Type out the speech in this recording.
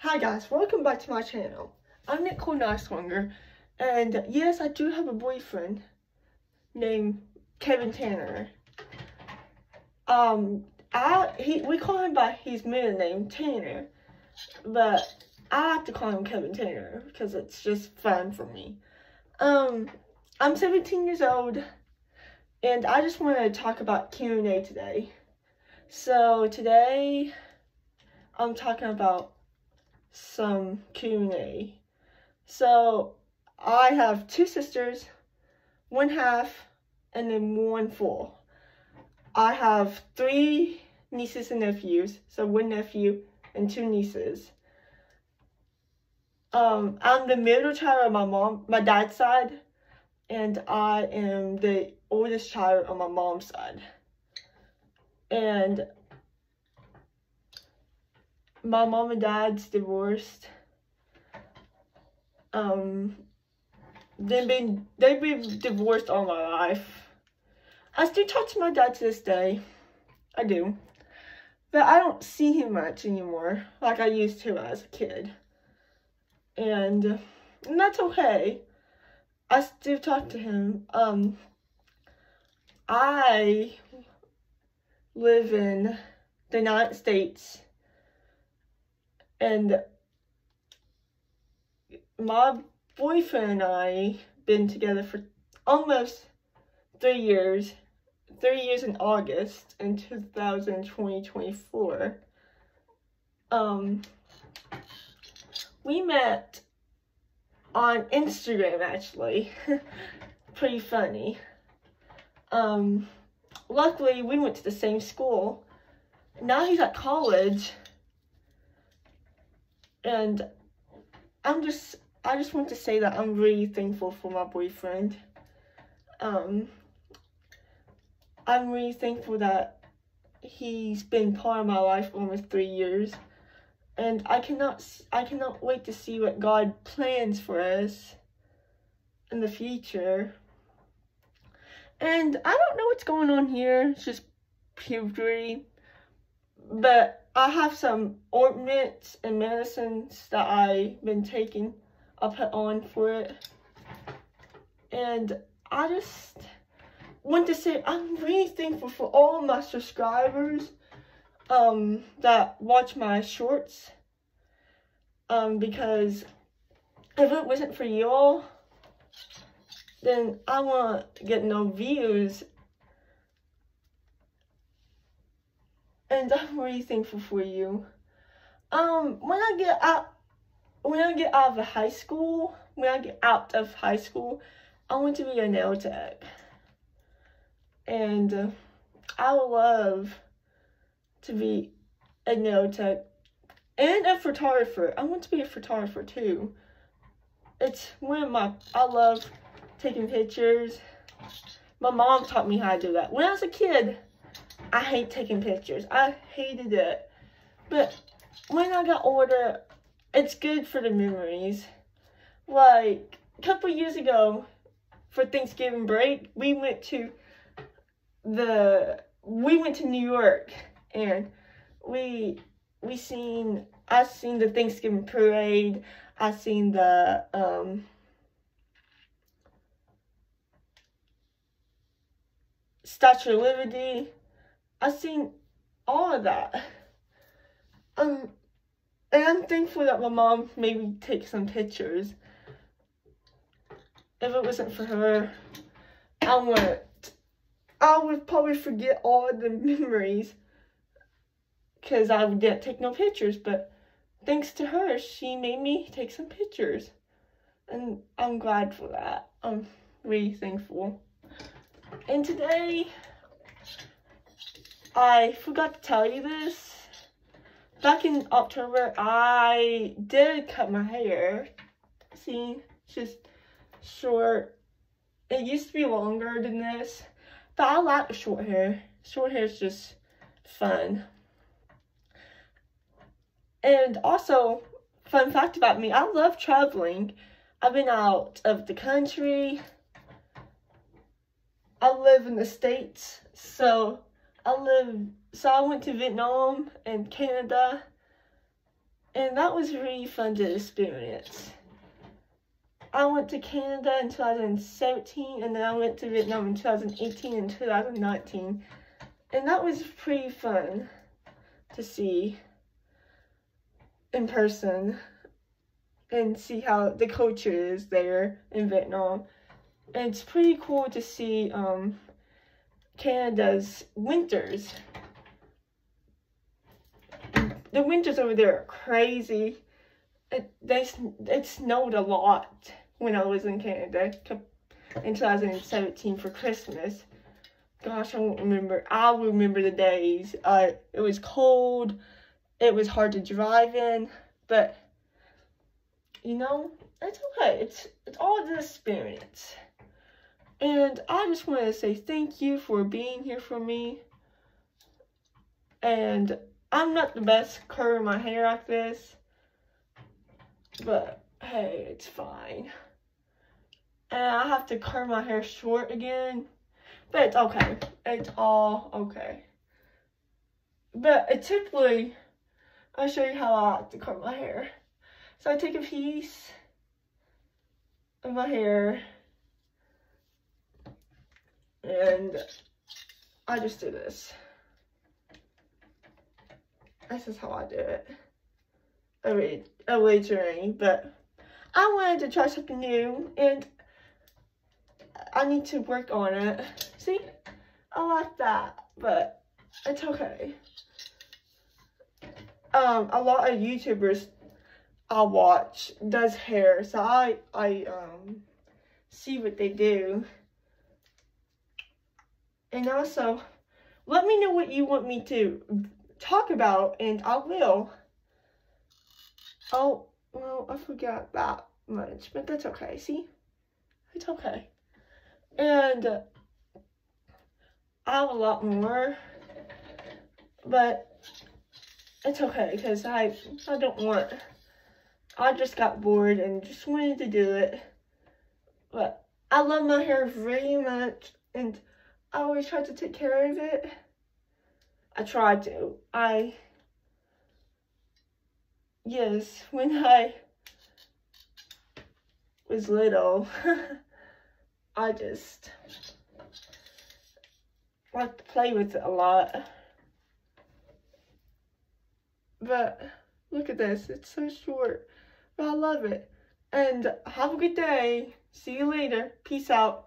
Hi guys, welcome back to my channel. I'm Nicole Niswonger, and yes, I do have a boyfriend named Kevin Tanner. Um, I he we call him by his middle name Tanner, but I like to call him Kevin Tanner because it's just fun for me. Um, I'm 17 years old, and I just want to talk about Q&A today. So today, I'm talking about some Q&A. So I have two sisters, one half, and then one full. I have three nieces and nephews, so one nephew and two nieces. Um, I'm the middle child on my mom, my dad's side, and I am the oldest child on my mom's side. And my mom and dad's divorced. Um, they've been they've been divorced all my life. I still talk to my dad to this day. I do. But I don't see him much anymore, like I used to as a kid. And, and that's okay. I still talk to him. Um, I live in the United States and my boyfriend and I been together for almost three years, three years in August in 2024. Um, we met on Instagram actually. Pretty funny. Um, luckily we went to the same school. Now he's at college and I'm just, I just want to say that I'm really thankful for my boyfriend. Um, I'm really thankful that he's been part of my life almost three years. And I cannot, I cannot wait to see what God plans for us in the future. And I don't know what's going on here. It's just puberty. But I have some ointments and medicines that I've been taking. I put on for it. And I just want to say I'm really thankful for all my subscribers um, that watch my shorts. Um, because if it wasn't for y'all, then I won't get no views and I'm really thankful for you. Um, when I get out, when I get out of high school, when I get out of high school, I want to be a nail tech, and uh, I would love to be a nail tech and a photographer. I want to be a photographer too. It's one of my, I love taking pictures. My mom taught me how to do that. When I was a kid, I hate taking pictures. I hated it. But when I got older, it's good for the memories. Like, a couple years ago, for Thanksgiving break, we went to the, we went to New York, and we, we seen, I seen the Thanksgiving parade, I seen the, um, Statue of Liberty, I've seen all of that. Um, and I'm thankful that my mom made me take some pictures. If it wasn't for her, I would, I would probably forget all the memories because I didn't take no pictures. But thanks to her, she made me take some pictures. And I'm glad for that. I'm really thankful. And today, I forgot to tell you this. Back in October, I did cut my hair. See, just short. It used to be longer than this, but I like short hair. Short hair is just fun. And also, fun fact about me, I love traveling. I've been out of the country. I live in the States, so I lived, so I went to Vietnam and Canada And that was really fun to experience. I went to Canada in 2017 and then I went to Vietnam in 2018 and 2019. And that was pretty fun to see in person and see how the culture is there in Vietnam. And it's pretty cool to see um, Canada's winters. The winters over there are crazy. It, they, it snowed a lot when I was in Canada in 2017 for Christmas. Gosh, I won't remember. I'll remember the days. Uh, it was cold. It was hard to drive in, but you know, it's okay. It's it's all the experience. And I just want to say thank you for being here for me. And I'm not the best curling my hair like this, but hey, it's fine. And I have to curl my hair short again, but it's okay. It's all okay. But it typically, I'll show you how I like to curl my hair. So I take a piece of my hair and I just do this. This is how I do it. A way, a way journey, but I wanted to try something new and I need to work on it. See, I like that, but it's okay. Um, a lot of YouTubers I watch does hair, so I I um see what they do. And also, let me know what you want me to talk about, and I will. Oh, well, I forgot that much, but that's okay, see? It's okay. And I have a lot more, but it's okay, because I, I don't want, I just got bored and just wanted to do it. But I love my hair very much, and I always try to take care of it. I try to. I, yes, when I was little, I just like to play with it a lot. But look at this, it's so short, but I love it. And have a good day. See you later. Peace out.